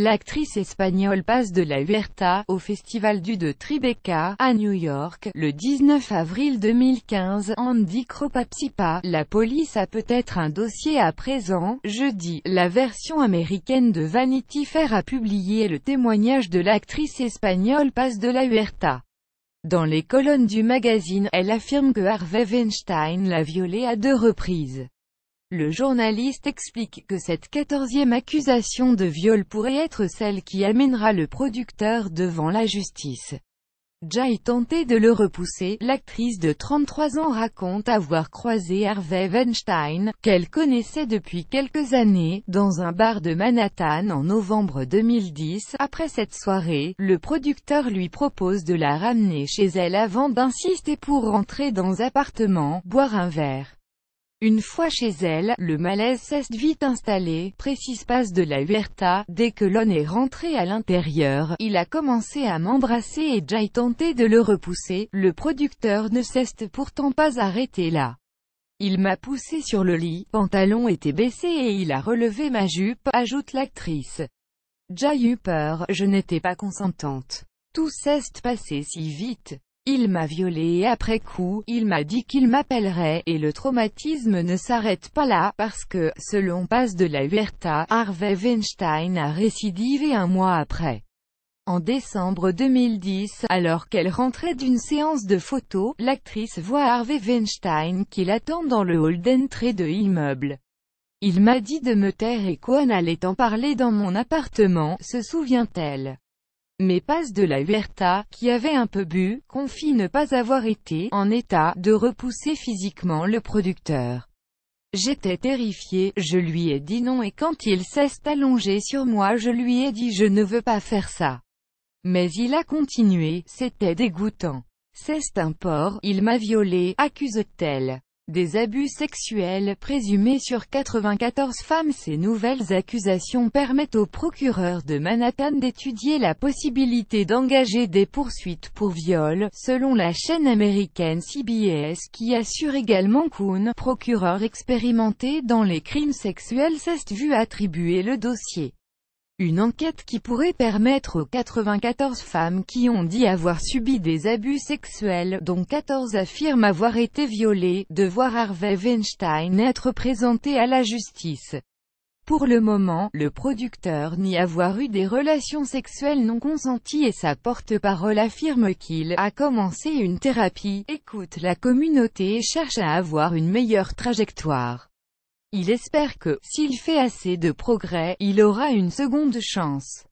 L'actrice espagnole passe de la Huerta au Festival du de Tribeca, à New York, le 19 avril 2015. Andy Cropapsipa, la police a peut-être un dossier à présent. Jeudi, la version américaine de Vanity Fair a publié le témoignage de l'actrice espagnole passe de la Huerta. Dans les colonnes du magazine, elle affirme que Harvey Weinstein l'a violée à deux reprises. Le journaliste explique que cette quatorzième accusation de viol pourrait être celle qui amènera le producteur devant la justice. Jai tenté de le repousser, l'actrice de 33 ans raconte avoir croisé Harvey Weinstein, qu'elle connaissait depuis quelques années, dans un bar de Manhattan en novembre 2010. Après cette soirée, le producteur lui propose de la ramener chez elle avant d'insister pour rentrer dans appartement, boire un verre. Une fois chez elle, le malaise s'est vite installé, précise passe de la Huerta, dès que l'on est rentré à l'intérieur, il a commencé à m'embrasser et Jai tenté de le repousser, le producteur ne s'est pourtant pas arrêté là. Il m'a poussé sur le lit, pantalon était baissé et il a relevé ma jupe, ajoute l'actrice. Jai eut peur, je n'étais pas consentante. Tout s'est passé si vite. Il m'a violé et après coup, il m'a dit qu'il m'appellerait, et le traumatisme ne s'arrête pas là, parce que, selon Passe de la Huerta, Harvey Weinstein a récidivé un mois après. En décembre 2010, alors qu'elle rentrait d'une séance de photos, l'actrice voit Harvey Weinstein qui l'attend dans le hall d'entrée de l'immeuble. Il m'a dit de me taire et qu'on allait en parler dans mon appartement, se souvient-elle. Mais Paz de la Huerta, qui avait un peu bu, confie ne pas avoir été en état de repousser physiquement le producteur. J'étais terrifié, je lui ai dit non et quand il s'est allongé sur moi je lui ai dit je ne veux pas faire ça. Mais il a continué, c'était dégoûtant. C'est un porc, il m'a violé, accuse-t-elle des abus sexuels présumés sur 94 femmes. Ces nouvelles accusations permettent au procureur de Manhattan d'étudier la possibilité d'engager des poursuites pour viol, selon la chaîne américaine CBS qui assure également qu'un procureur expérimenté dans les crimes sexuels s'est vu attribuer le dossier. Une enquête qui pourrait permettre aux 94 femmes qui ont dit avoir subi des abus sexuels, dont 14 affirment avoir été violées, de voir Harvey Weinstein être présenté à la justice. Pour le moment, le producteur nie avoir eu des relations sexuelles non consenties et sa porte-parole affirme qu'il a commencé une thérapie, écoute la communauté et cherche à avoir une meilleure trajectoire. Il espère que, s'il fait assez de progrès, il aura une seconde chance.